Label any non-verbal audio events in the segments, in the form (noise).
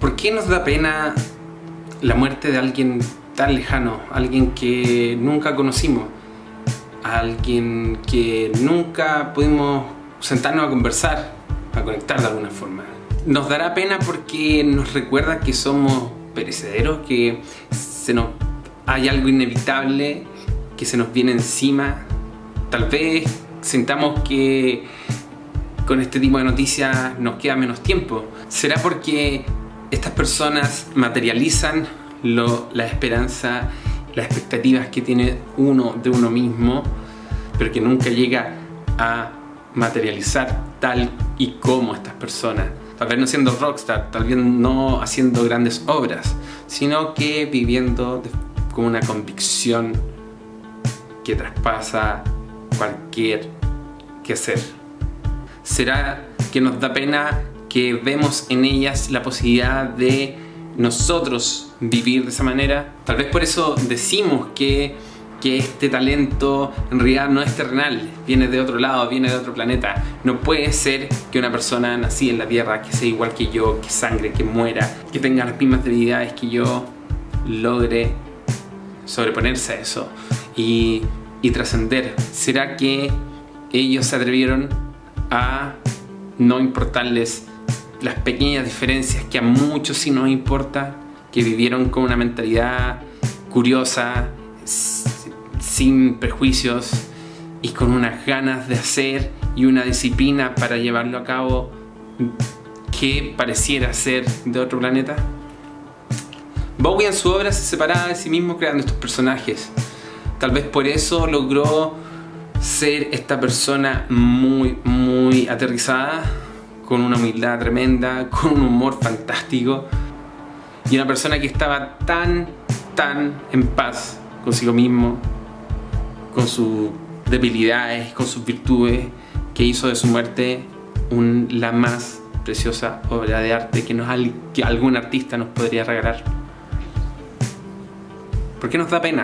¿Por qué nos da pena la muerte de alguien tan lejano? Alguien que nunca conocimos. Alguien que nunca pudimos sentarnos a conversar, a conectar de alguna forma. Nos dará pena porque nos recuerda que somos perecederos, que se nos, hay algo inevitable que se nos viene encima. Tal vez sentamos que con este tipo de noticias nos queda menos tiempo. ¿Será porque estas personas materializan la esperanza, las expectativas que tiene uno de uno mismo, pero que nunca llega a materializar tal y como estas personas? Tal vez no siendo rockstar, tal vez no haciendo grandes obras, sino que viviendo con una convicción que traspasa cualquier que ser. ¿Será que nos da pena que vemos en ellas la posibilidad de nosotros vivir de esa manera? Tal vez por eso decimos que, que este talento en realidad no es terrenal, viene de otro lado, viene de otro planeta. No puede ser que una persona nacida en la Tierra, que sea igual que yo, que sangre, que muera, que tenga las mismas debilidades que yo, logre sobreponerse a eso y, y trascender. ¿Será que ellos se atrevieron a no importarles las pequeñas diferencias que a muchos sí nos importa, que vivieron con una mentalidad curiosa, sin prejuicios y con unas ganas de hacer y una disciplina para llevarlo a cabo que pareciera ser de otro planeta? Bowie en su obra se separaba de sí mismo creando estos personajes. Tal vez por eso logró ser esta persona muy, muy aterrizada, con una humildad tremenda, con un humor fantástico y una persona que estaba tan, tan en paz consigo mismo, con sus debilidades, con sus virtudes, que hizo de su muerte la más preciosa obra de arte que, que algún artista nos podría regalar. ¿Por qué nos da pena?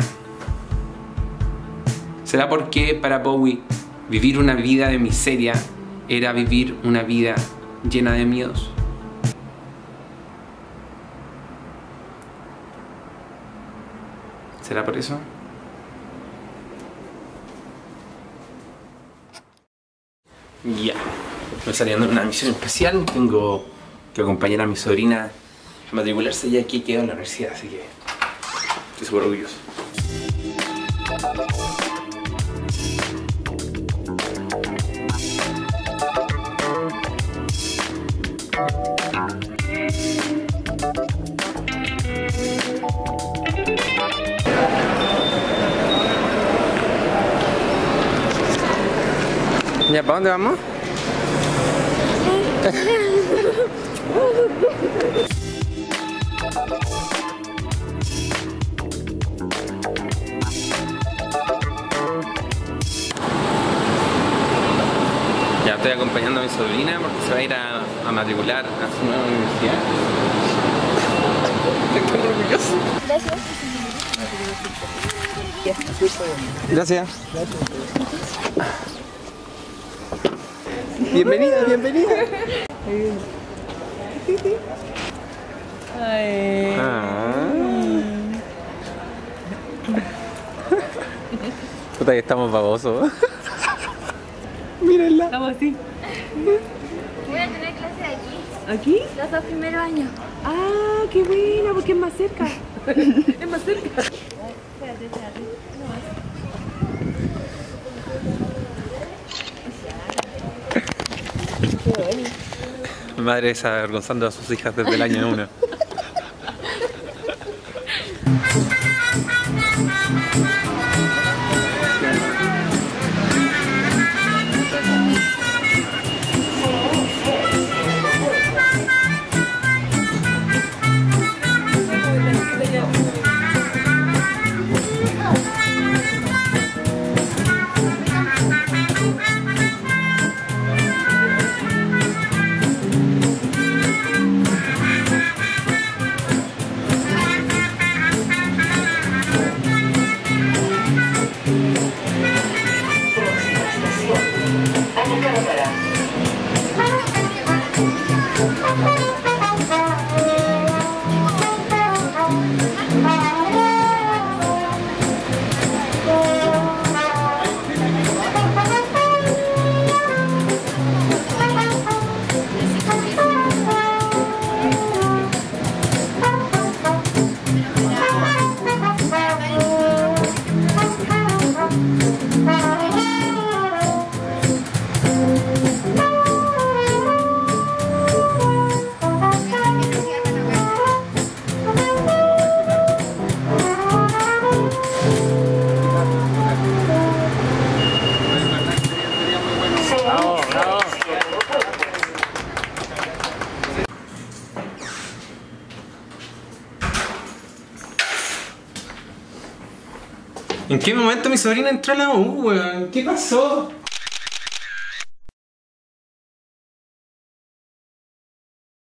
¿Será porque para Bowie vivir una vida de miseria era vivir una vida llena de miedos? ¿Será por eso? Ya, estoy saliendo en una misión especial. Tengo que acompañar a mi sobrina a matricularse ya aquí quedó en la universidad, así que estoy súper orgulloso. ¿Ya para dónde vamos? Ya estoy acompañando a mi sobrina porque se va a ir a, a matricular a su nueva universidad. Estoy orgulloso. Gracias. Bienvenida, bienvenida. Ay. Ah. Puta que estamos babosos. Mírenla. Estamos así. Voy a tener clase de aquí, ¿Aquí? los dos primeros años. Ah, qué buena, porque es más cerca. (laughs) es más cerca. Espérate, espérate. Mi madres avergonzando a sus hijas desde el año 1. (laughs) ¿En qué momento mi sobrina entró a la U, ¿Qué pasó?